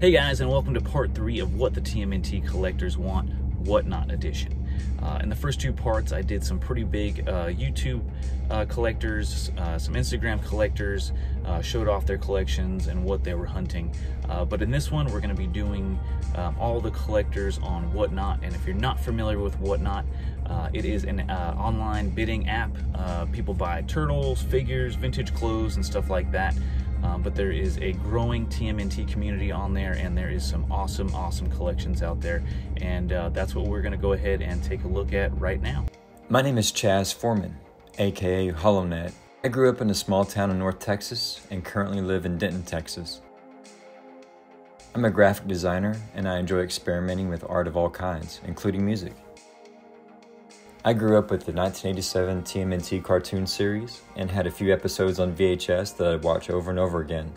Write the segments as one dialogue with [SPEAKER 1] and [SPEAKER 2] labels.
[SPEAKER 1] Hey guys, and welcome to part three of What the TMNT Collectors Want Whatnot Edition. Uh, in the first two parts, I did some pretty big uh, YouTube uh, collectors, uh, some Instagram collectors, uh, showed off their collections and what they were hunting. Uh, but in this one, we're going to be doing um, all the collectors on Whatnot. And if you're not familiar with Whatnot, it is an online bidding app. people buy turtles, figures, vintage clothes, and stuff like that. Um, but there is a growing TMNT community on there and there is some awesome, awesome collections out there. And uh, that's what we're gonna go ahead and take a look at right now.
[SPEAKER 2] My name is Chaz Foreman, aka HollowNet. I grew up in a small town in North Texas and currently live in Denton, Texas. I'm a graphic designer and I enjoy experimenting with art of all kinds, including music. I grew up with the 1987 TMNT cartoon series and had a few episodes on VHS that I'd watch over and over again.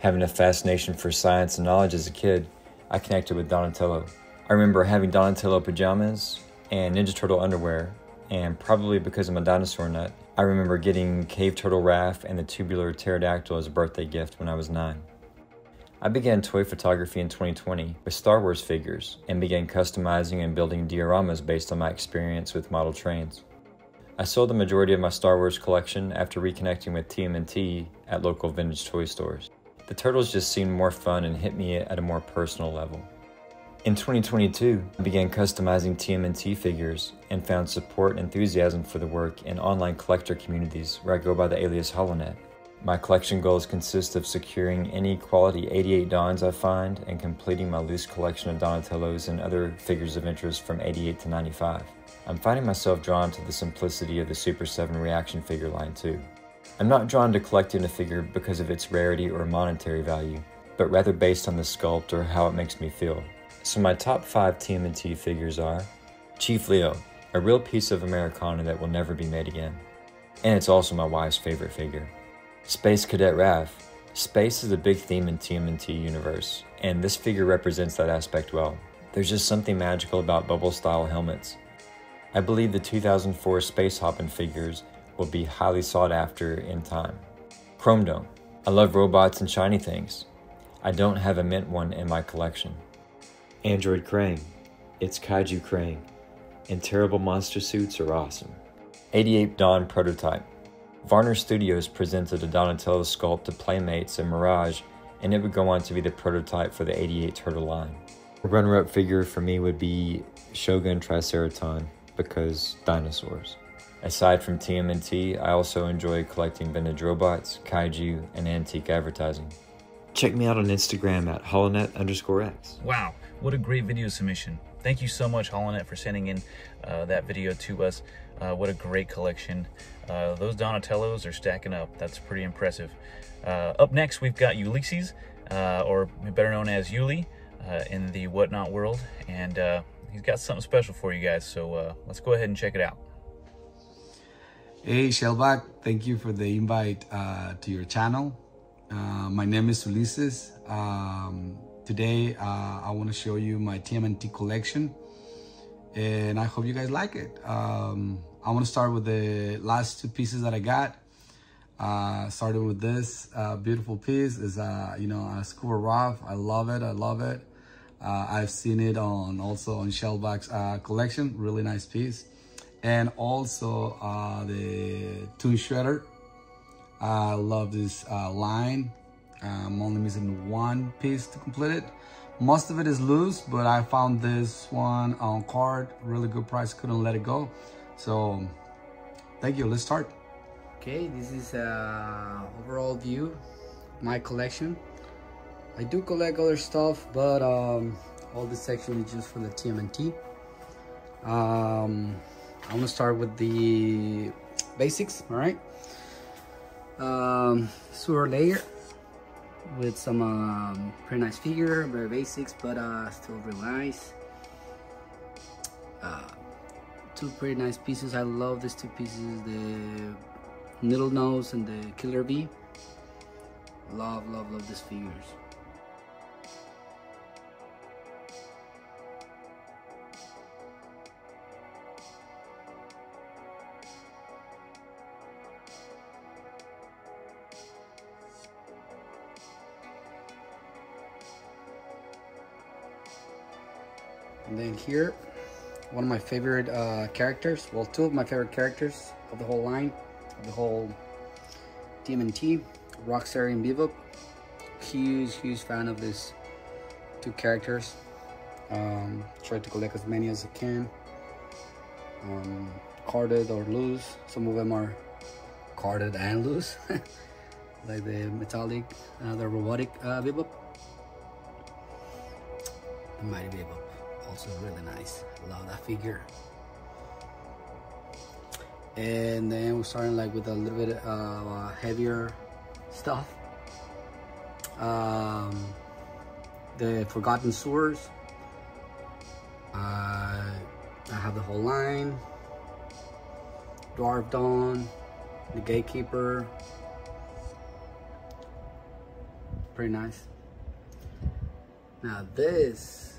[SPEAKER 2] Having a fascination for science and knowledge as a kid, I connected with Donatello. I remember having Donatello pajamas and Ninja Turtle underwear, and probably because I'm a dinosaur nut, I remember getting Cave Turtle Raph and the Tubular Pterodactyl as a birthday gift when I was 9. I began toy photography in 2020 with Star Wars figures and began customizing and building dioramas based on my experience with model trains. I sold the majority of my Star Wars collection after reconnecting with TMNT at local vintage toy stores. The turtles just seemed more fun and hit me at a more personal level. In 2022, I began customizing TMNT figures and found support and enthusiasm for the work in online collector communities where I go by the alias HollowNet. My collection goals consist of securing any quality 88 Dons I find and completing my loose collection of Donatellos and other figures of interest from 88 to 95. I'm finding myself drawn to the simplicity of the Super 7 reaction figure line too. I'm not drawn to collecting a figure because of its rarity or monetary value, but rather based on the sculpt or how it makes me feel. So my top 5 TMNT figures are Chief Leo, a real piece of Americana that will never be made again. And it's also my wife's favorite figure. Space Cadet Raph. Space is a big theme in TMNT universe, and this figure represents that aspect well. There's just something magical about bubble style helmets. I believe the 2004 Space Hoppin' figures will be highly sought after in time. Chrome Dome. I love robots and shiny things. I don't have a mint one in my collection. Android Krang. It's Kaiju Krang, and terrible monster suits are awesome. 88 Don Prototype. Varner Studios presented a Donatello sculpt to Playmates and Mirage, and it would go on to be the prototype for the 88 Turtle line. A runner-up figure for me would be Shogun Triceraton, because dinosaurs. Aside from TMNT, I also enjoy collecting vintage robots, kaiju, and antique advertising. Check me out on Instagram at HollowNet underscore X.
[SPEAKER 1] Wow, what a great video submission. Thank you so much, HollowNet, for sending in uh, that video to us. Uh, what a great collection. Uh, those Donatellos are stacking up. That's pretty impressive. Uh, up next, we've got Ulysses, uh, or better known as Yuli, uh, in the Whatnot world. And he's got something special for you guys, so let's go ahead and check it out.
[SPEAKER 3] Hey, Shellback, thank you for the invite to your channel. my name is Ulysses. Um, today, I want to show you my TMNT collection and I hope you guys like it. Um, I want to start with the last two pieces that I got. Uh, starting with this uh, beautiful piece is, uh, you know, a Scuba Raph. I love it. I love it. Uh, I've seen it on also on Shellback's uh, collection. Really nice piece. And also uh, the Toon Shredder. I love this line. I'm only missing one piece to complete it. Most of it is loose, but I found this one on card, really good price, couldn't let it go. So thank you, let's start.
[SPEAKER 4] Okay, this is a overall view, my collection. I do collect other stuff, but um, all this section is just for the TMNT. Um, I'm gonna start with the basics, all right? Um, sewer lair with some um, pretty nice figure, very basics, but uh, still really nice. Uh, two pretty nice pieces. I love these two pieces, the Needle Nose and the Killer Bee. Love, love, love these figures. And then here one of my favorite uh, characters, well, two of my favorite characters of the whole line, of the whole TMNT, Rocksteady and Bebop. Huge, huge fan of these two characters. Um, try to collect as many as I can. Um, carded or loose. Some of them are carded and loose. like the metallic, uh, the robotic uh, Bebop. Mighty Bebop, also really nice. Love that figure. And then we're starting like with a little bit of uh, heavier stuff. Um, the Forgotten Sewers. Uh, I have the whole line. Dwarf Dawn, the Gatekeeper. Pretty nice. Now this,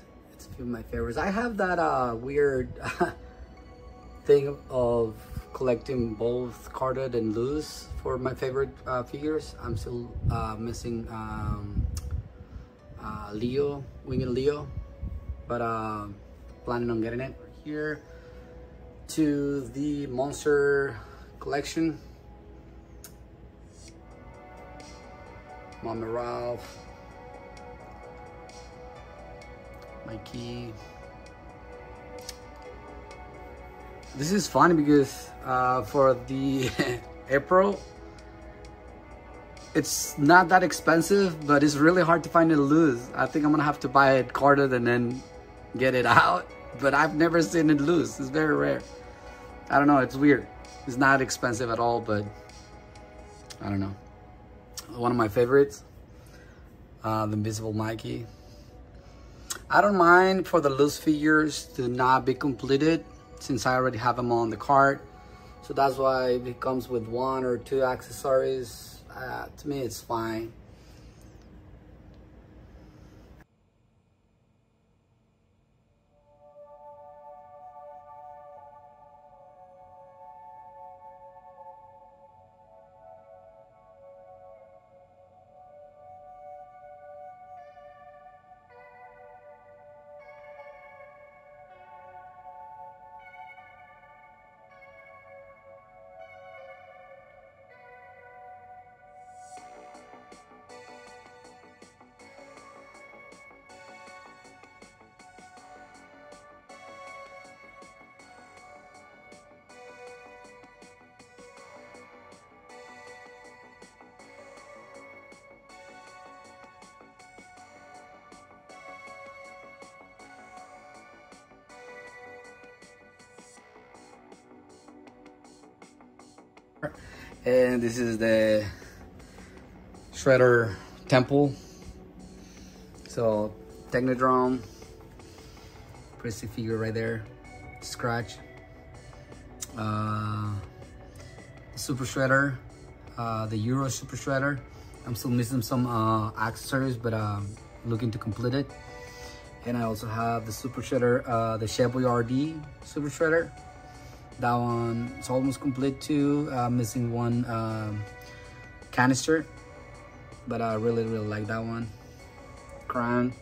[SPEAKER 4] my favorites. I have that uh, weird thing of collecting both carded and loose for my favorite uh, figures. I'm still uh, missing um, uh, Leo, Winged Leo, but uh, planning on getting it here to the monster collection. Mummy Raph, Mikey. This is funny because uh, for the April, it's not that expensive, but it's really hard to find it loose. I think I'm gonna have to buy it carded and then get it out. But I've never seen it loose. It's very rare. I don't know. It's weird. It's not expensive at all, but I don't know. One of my favorites, uh, the Invisible Mikey. I don't mind for the loose figures to not be completed since I already have them on the cart. So that's why it comes with one or two accessories. Uh, to me, it's fine. And this is the Shredder Temple. So Technodrome, pretty figure right there, scratch. Uh, Super Shredder, uh, the Euro Super Shredder. I'm still missing some uh, accessories, but um, looking to complete it. And I also have the Super Shredder, uh, the Chevy RD Super Shredder. That one it's almost complete too. Uh, missing one um, canister, but I really, really like that one. Krang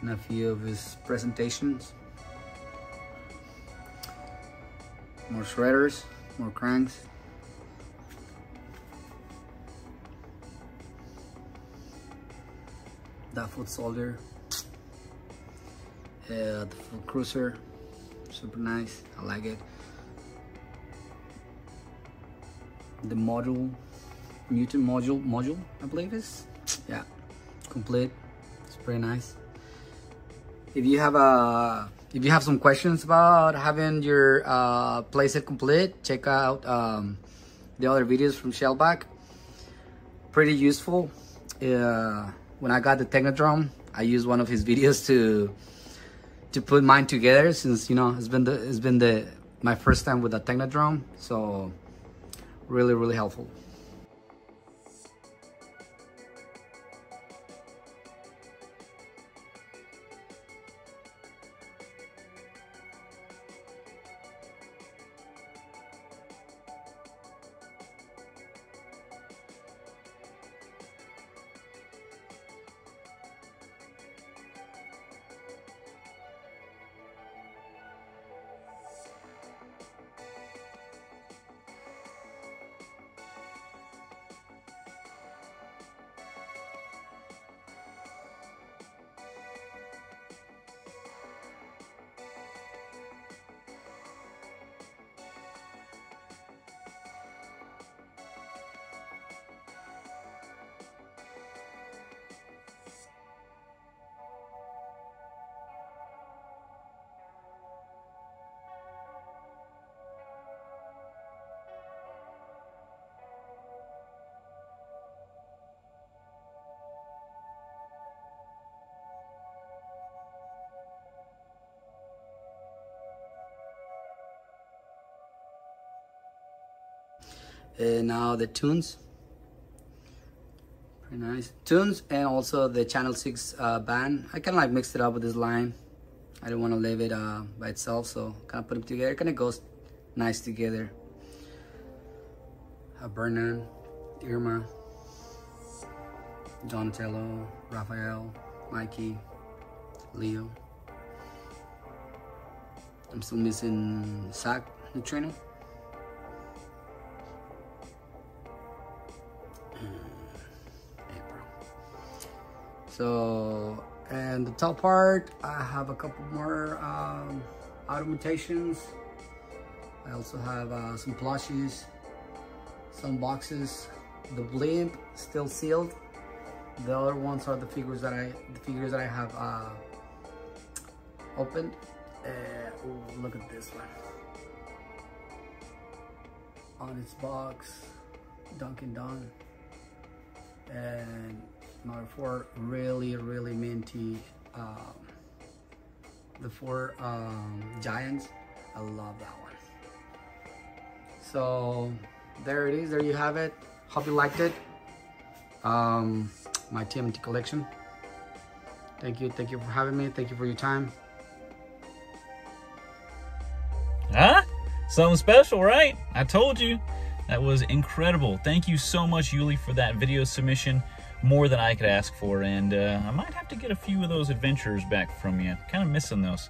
[SPEAKER 4] and a few of his presentations. More shredders, more Krangs. That foot soldier. Uh, the foot cruiser super nice. I like it. The module Newton module module i believe is? Yeah complete. It's pretty nice. If you have a if you have some questions about having your uh playset complete check out um the other videos from shellback. Pretty useful. Uh when i got the technodrome i used one of his videos to to put mine together since you know it's been the it's been the my first time with a technodrome so really really helpful And now the toons. Pretty nice. Toons and also the Channel 6 uh, band. I kind of like mixed it up with this line. I didn't want to leave it uh, by itself, so kind of put them together. Kind of goes nice together. Uh, Vernon, Irma, Donatello, Raphael, Mikey, Leo. I'm still missing Zach, the So, and the top part, I have a couple more um, automentations. I also have uh, some plushies, some boxes. The blimp still sealed. The other ones are the figures that I, the figures that I have uh, opened. Uh, ooh, look at this one. On its box, Dunkin' Don. And number four, really, really minty. Um, the four um, giants. I love that one. So there it is. There you have it. Hope you liked it. Um, my TMT collection. Thank you. Thank you for having me. Thank you for your time.
[SPEAKER 1] Huh? Something special, right? I told you. That was incredible. Thank you so much, Yuli, for that video submission. More than I could ask for, and uh, I might have to get a few of those adventures back from you. Kind of missing those.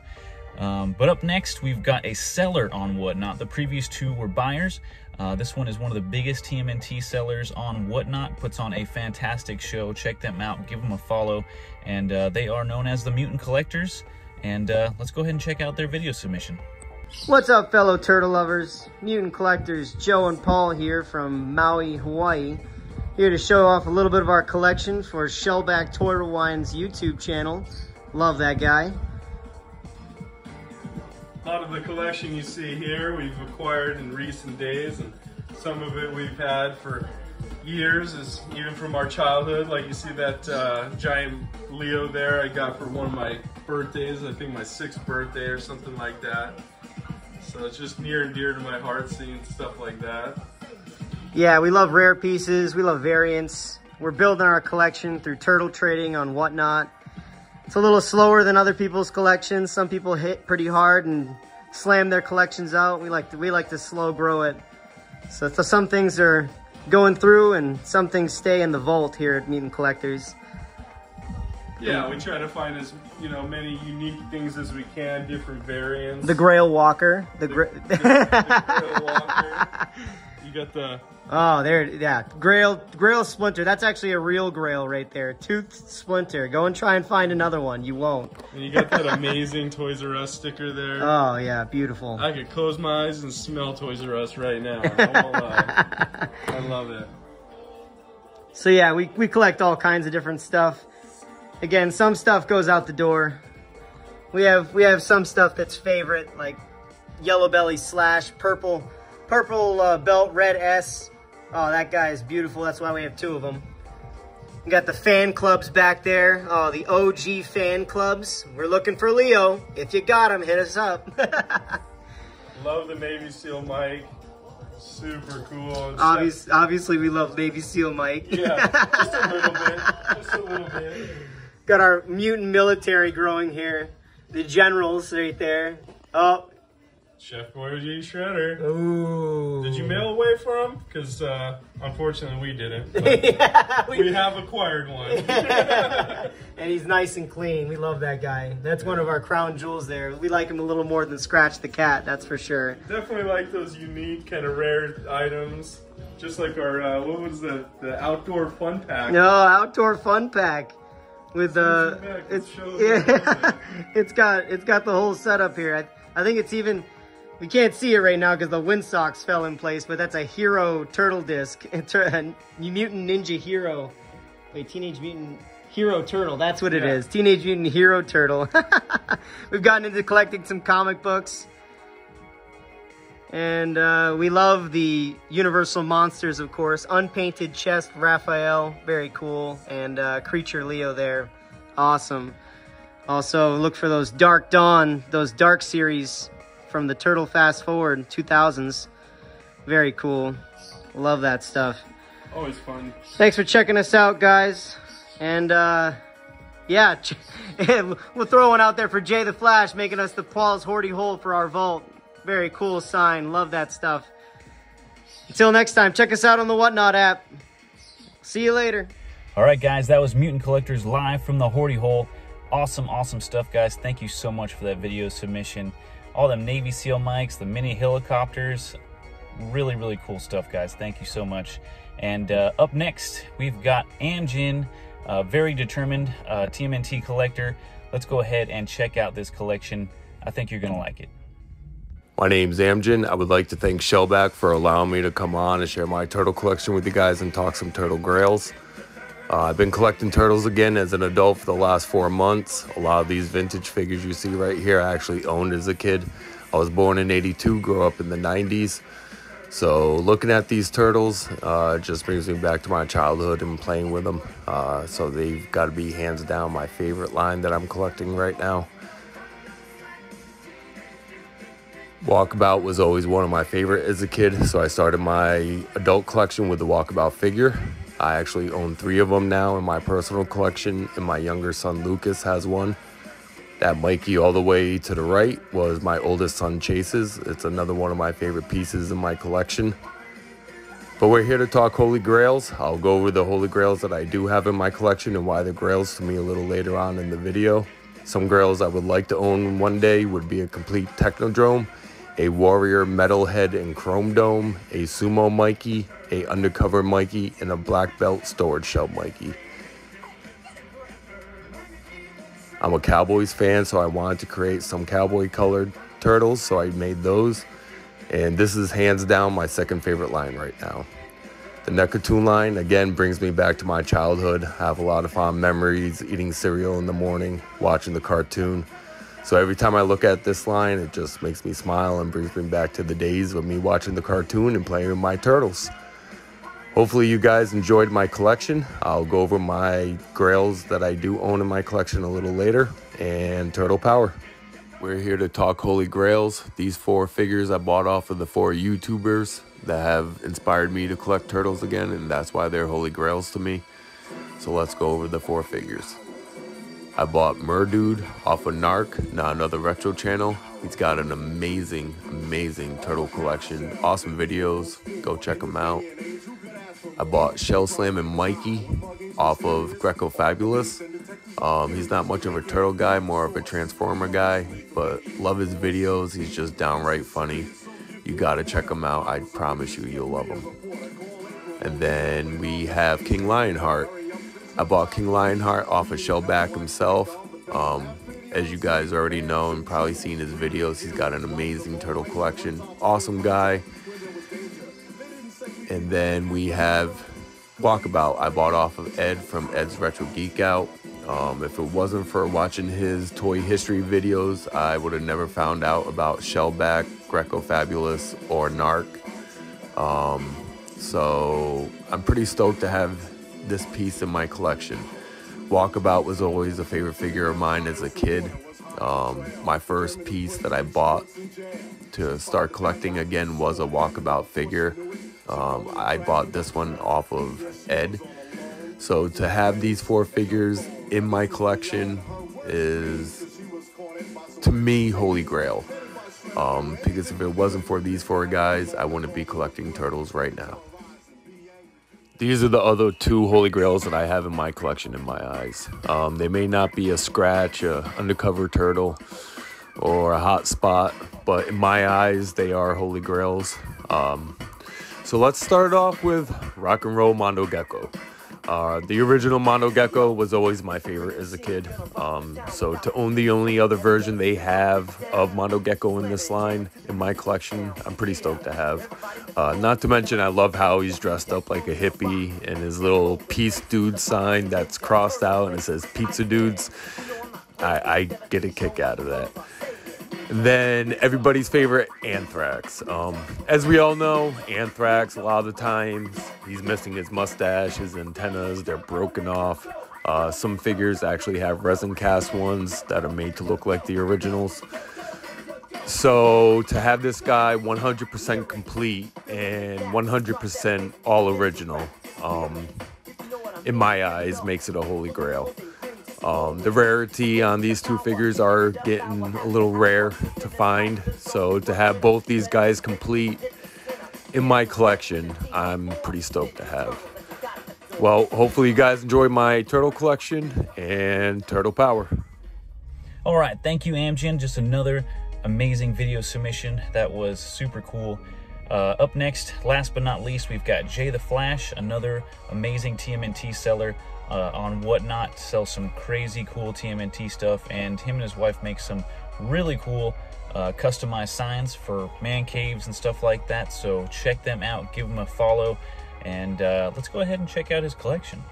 [SPEAKER 1] Um, but up next, we've got a seller on Whatnot. The previous two were buyers. Uh, this one is one of the biggest TMNT sellers on Whatnot. Puts on a fantastic show. Check them out. Give them a follow. And uh, they are known as the Mutant Collectors. And uh, let's go ahead and check out their video submission.
[SPEAKER 5] What's up, fellow turtle lovers? Mutant collectors Joe and Paul here from Maui, Hawaii. Here to show off a little bit of our collection for Shellback Toy Rewind's YouTube channel. Love that guy.
[SPEAKER 6] A lot of the collection you see here we've acquired in recent days and some of it we've had for years is even from our childhood like you see that uh, giant Leo there I got for one of my birthdays I think my sixth birthday or something like that so it's just near and dear to my heart seeing stuff like that
[SPEAKER 5] Yeah, we love rare pieces. We love variants. We're building our collection through turtle trading on whatnot. It's a little slower than other people's collections. Some people hit pretty hard and slam their collections out. We like to, we like to slow grow it. So, so some things are going through and some things stay in the vault here at Mutant Collectors.
[SPEAKER 6] yeah we try to find as you know many unique things as we can different variants
[SPEAKER 5] The Grail Walker. The,
[SPEAKER 6] the,
[SPEAKER 5] gra-
[SPEAKER 6] the, the Grail Walker. you got the
[SPEAKER 5] Oh, there, yeah. Grail, Grail Splinter. That's actually a real Grail right there. Tooth Splinter. Go and try and find another one. You won't.
[SPEAKER 6] and you got that amazing Toys R Us sticker there
[SPEAKER 5] Oh, yeah. Beautiful.
[SPEAKER 6] I could close my eyes and smell Toys R Us right now. I. I love it.
[SPEAKER 5] So yeah, we, we collect all kinds of different stuff. Again, some stuff goes out the door. We have we have some stuff that's favorite, like yellow belly slash, purple, purple uh, belt, red S. Oh, that guy is beautiful. That's why we have two of them. We got the fan clubs back there. Oh, the OG fan clubs. We're looking for Leo. If you got him, hit us up.
[SPEAKER 6] Love the Navy SEAL Mike. Super cool.
[SPEAKER 5] Obvious, obviously, we love Navy SEAL Mike.
[SPEAKER 6] Yeah, just a little bit. Just a little bit.
[SPEAKER 5] Got our mutant military growing here. The generals right there. Oh.
[SPEAKER 6] Chef Boyardee Shredder.
[SPEAKER 5] Ooh.
[SPEAKER 6] Did you mail away for him? Because uh, unfortunately we didn't.
[SPEAKER 5] yeah, we-
[SPEAKER 6] we have acquired one.
[SPEAKER 5] and he's nice and clean. We love that guy. That's one of our crown jewels there. We like him a little more than Scratch the Cat, that's for sure.
[SPEAKER 6] Definitely like those unique kind of rare items. Just like our, uh, what was the, the outdoor fun pack?
[SPEAKER 5] No, outdoor fun pack with uh it's yeah, it's got it's got the whole setup here. I, I think it's even we can't see it right now because the windsocks fell in place, but that's a hero turtle disc. It's a mutant ninja hero. Wait, teenage mutant hero turtle. That's what it is.
[SPEAKER 6] Yeah.
[SPEAKER 5] Teenage mutant hero turtle. We've gotten into collecting some comic books. And uh, we love the Universal Monsters, of course. Unpainted chest Raphael, very cool. And uh, Creature Leo there, awesome. Also, look for those Dark Don, those Dark series from the Turtle Fast Forward 2000s. Very cool. Love that stuff.
[SPEAKER 6] Always fun.
[SPEAKER 5] Thanks for checking us out, guys. And uh, yeah, we'll throw one out there for Jay the Flash, making us the Paul's Horty Hole for our vault. Very cool sign. Love that stuff. Until next time, check us out on the Whatnot app. See you later.
[SPEAKER 1] All right, guys, that was Mutant Collectors live from the Horty Hole. Awesome, awesome stuff, guys. Thank you so much for that video submission. All them Navy SEAL Mikes, the mini helicopters. Really, really cool stuff, guys. Thank you so much. And uh, up next, we've got Amjin, a very determined uh, TMNT collector. Let's go ahead and check out this collection. I think you're going to like it.
[SPEAKER 7] My name's Amjin. I would like to thank Shellback for allowing me to come on and share my turtle collection with you guys and talk some turtle grails. Uh, I've been collecting turtles again as an adult for the last four months. A lot of these vintage figures you see right here I actually owned as a kid. I was born in 82, grew up in the 90s. So looking at these turtles uh, just brings me back to my childhood and playing with them. Uh, so they've got to be hands down my favorite line that I'm collecting right now. Walkabout was always one of my favorite as a kid, so I started my adult collection with the Walkabout figure. I actually own three of them now in my personal collection, and my younger son Lucas has one. That Mikey all the way to the right was my oldest son Chase's. It's another one of my favorite pieces in my collection. But we're here to talk Holy Grails. I'll go over the Holy Grails that I do have in my collection and why they're Grails to me a little later on in the video. Some Grails I would like to own one day would be a complete Technodrome, a Warrior Metalhead and Chrome Dome, a Sumo Mikey, a undercover Mikey, and a black belt storage shell Mikey. I'm a Cowboys fan, so I wanted to create some cowboy colored turtles, so I made those. And this is hands down my second favorite line right now. The NECA line, again, brings me back to my childhood. I have a lot of fond memories eating cereal in the morning, watching the cartoon. So every time I look at this line, it just makes me smile and brings me back to the days of me watching the cartoon and playing with my turtles. Hopefully you guys enjoyed my collection. I'll go over my grails that I do own in my collection a little later and Turtle Power. We're here to talk Holy Grails. These four figures I bought off of the four YouTubers that have inspired me to collect turtles again and that's why they're Holy Grails to me. So let's go over the four figures. I bought Merdude off of Narc, not another retro channel. He's got an amazing, amazing turtle collection. Awesome videos. Go check them out. I bought Shell Slam and Mikey off of Greco Fabulous. Um, he's not much of a turtle guy, more of a transformer guy, but love his videos. He's just downright funny. You gotta check him out. I promise you, you'll love him. And then we have King Lionheart. I bought King Lionheart off of Shellback himself. Um, as you guys already know and probably seen his videos, he's got an amazing turtle collection. Awesome guy. And then we have Walkabout. I bought off of Ed from Ed's Retro Geek Out. Um, if it wasn't for watching his toy history videos, I would have never found out about Shellback, Greco Fabulous, or Narc. Um, so I'm pretty stoked to have this piece in my collection. Walkabout was always a favorite figure of mine as a kid. Um, my first piece that I bought to start collecting again was a Walkabout figure. Um, I bought this one off of Ed. So to have these four figures in my collection is, to me, holy grail. Um, because if it wasn't for these four guys, I wouldn't be collecting turtles right now. These are the other two holy grails that I have in my collection in my eyes. Um, they may not be a scratch, a undercover turtle, or a hot spot, but in my eyes, they are holy grails. Um, so let's start off with Rock and Roll Mondo Gecko. Uh, the original Mondo Gecko was always my favorite as a kid. Um, so to own the only other version they have of Mondo Gecko in this line in my collection, I'm pretty stoked to have. Uh, not to mention, I love how he's dressed up like a hippie and his little peace dude sign that's crossed out and it says pizza dudes. I, I get a kick out of that. Then everybody's favorite, Anthrax. Um, as we all know, Anthrax, a lot of the times, he's missing his mustache, his antennas, they're broken off. Uh, some figures actually have resin cast ones that are made to look like the originals. So to have this guy 100% complete and 100% all original, um, in my eyes, makes it a holy grail. Um, the rarity on these two figures are getting a little rare to find. So to have both these guys complete in my collection, I'm pretty stoked to have. Well, hopefully you guys enjoy my turtle collection and turtle power.
[SPEAKER 1] All right, thank you, Amjin. Just another amazing video submission. That was super cool. Uh, up next, last but not least, we've got Jay the Flash, another amazing TMNT seller uh, on Whatnot, sells some crazy cool TMNT stuff, and him and his wife make some really cool uh, customized signs for man caves and stuff like that. So check them out, give them a follow, and uh, let's go ahead and check out his collection.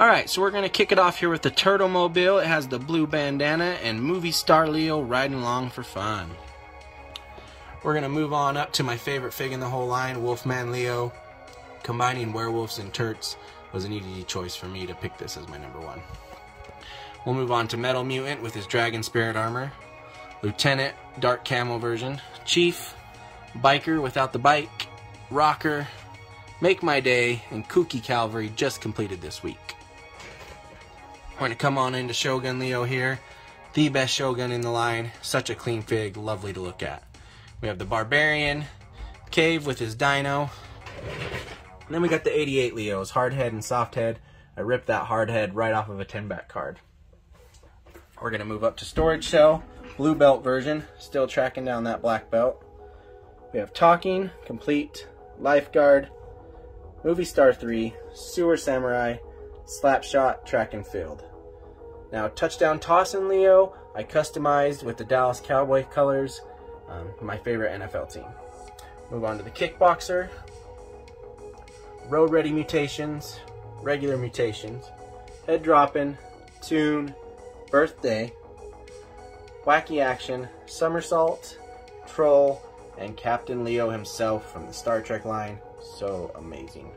[SPEAKER 8] All right, so we're going to kick it off here with the Turtle Mobile. It has the blue bandana and movie star Leo riding along for fun. We're going to move on up to my favorite fig in the whole line, Wolfman Leo. Combining werewolves and turts was an easy choice for me to pick this as my number one. We'll move on to Metal Mutant with his Dragon Spirit armor. Lieutenant, Dark Camo version. Chief, Biker without the bike. Rocker, Make My Day, and Kooky Calvary just completed this week. We're going to come on into Shogun Leo here. The best Shogun in the line. Such a clean fig. Lovely to look at. We have the Barbarian Cave with his Dino. And then we got the 88 Leos. Hard head and soft head. I ripped that hard head right off of a 10 back card. We're to move up to Storage Shell. Blue belt version. Still tracking down that black belt. We have Talking, Complete, Lifeguard, Movie Star 3, Sewer Samurai, Slapshot, Track and Field. Now, touchdown toss in Leo, I customized with the Dallas Cowboy colors, um, my favorite NFL team. Move on to the kickboxer, road ready mutations, regular mutations, head dropping, toon, birthday, wacky action, somersault, troll, and Captain Leo himself from the Star Trek line. So amazing.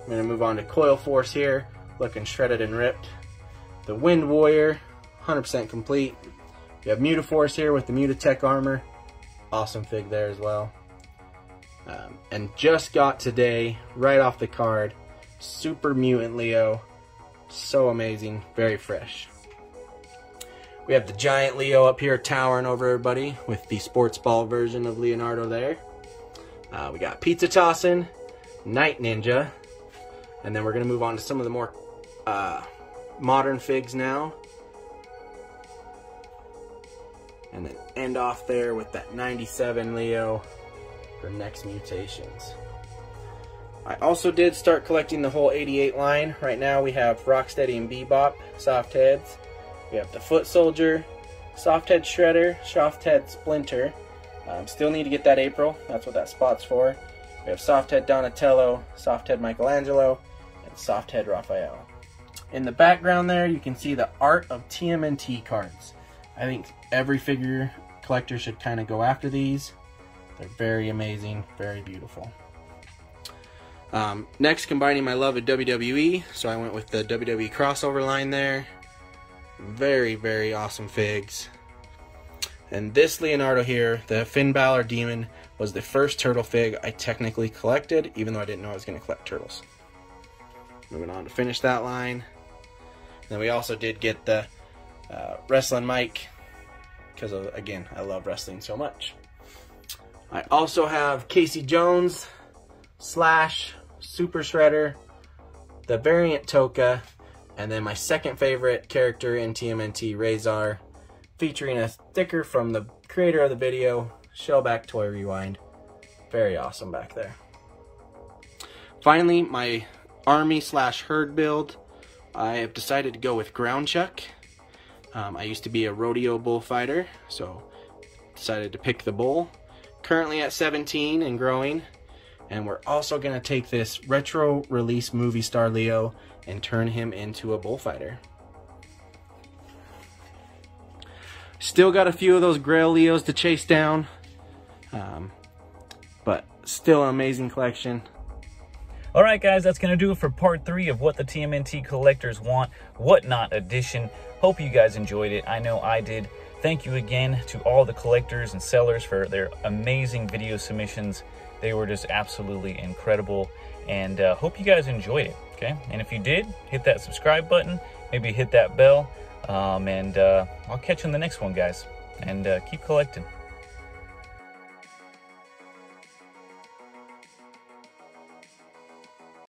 [SPEAKER 8] I'm going to move on to Coil Force here, looking shredded and ripped the Wind Warrior, 100% complete. We have Mutaforce here with the Mutatech armor. Awesome fig there as well. Um, and just got today, right off the card, Super Mutant Leo. So amazing, very fresh. We have the giant Leo up here towering over everybody with the sports ball version of Leonardo there. Uh, we got Pizza Tossin, Night Ninja, and then we're going to move on to some of the more uh, modern figs now. And then end off there with that 97 Leo for next mutations. I also did start collecting the whole 88 line. Right now we have Rocksteady and Bebop soft heads. We have the Foot Soldier, Soft Head Shredder, Soft Head Splinter. Um, still need to get that April. That's what that spot's for. We have Soft Head Donatello, Soft Head Michelangelo, and Soft Head Raphael. In the background there, you can see the art of TMNT cards. I think every figure collector should kind of go after these. They're very amazing, very beautiful. Um, next, combining my love of WWE, so I went with the WWE crossover line there. Very, very awesome figs. And this Leonardo here, the Finn Balor Demon, was the first turtle fig I technically collected, even though I didn't know I was going to collect turtles. Moving on to finish that line. Then we also did get the uh, Wrestling Mike, because again, I love wrestling so much. I also have Casey Jones, Slash, Super Shredder, the variant Tokka, and then my second favorite character in TMNT, Razor, featuring a sticker from the creator of the video, Shellback Toy Rewind. Very awesome back there. Finally, my army slash herd build. I have decided to go with Ground Chuck. Um, I used to be a rodeo bullfighter, so decided to pick the bull. Currently at 17 and growing. And we're also going to take this retro release movie star Leo and turn him into a bullfighter. Still got a few of those Grail Leos to chase down. Um, but still an amazing collection.
[SPEAKER 1] All right, guys, that's going to do it for part three of what the TMNT collectors want, whatnot edition. Hope you guys enjoyed it. I know I did. Thank you again to all the collectors and sellers for their amazing video submissions. They were just absolutely incredible and uh, hope you guys enjoyed it. Okay, and if you did, hit that subscribe button, maybe hit that bell, um, and uh, I'll catch you in the next one, guys. And uh, keep collecting.